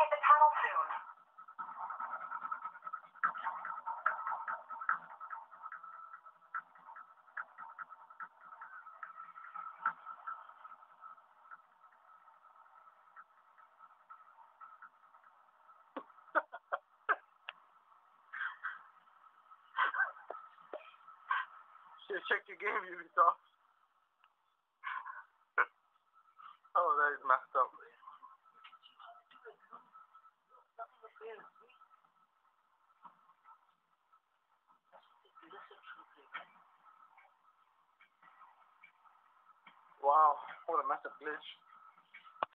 hit the tunnel soon. Check your game, Ubisoft. Wow, what a massive glitch.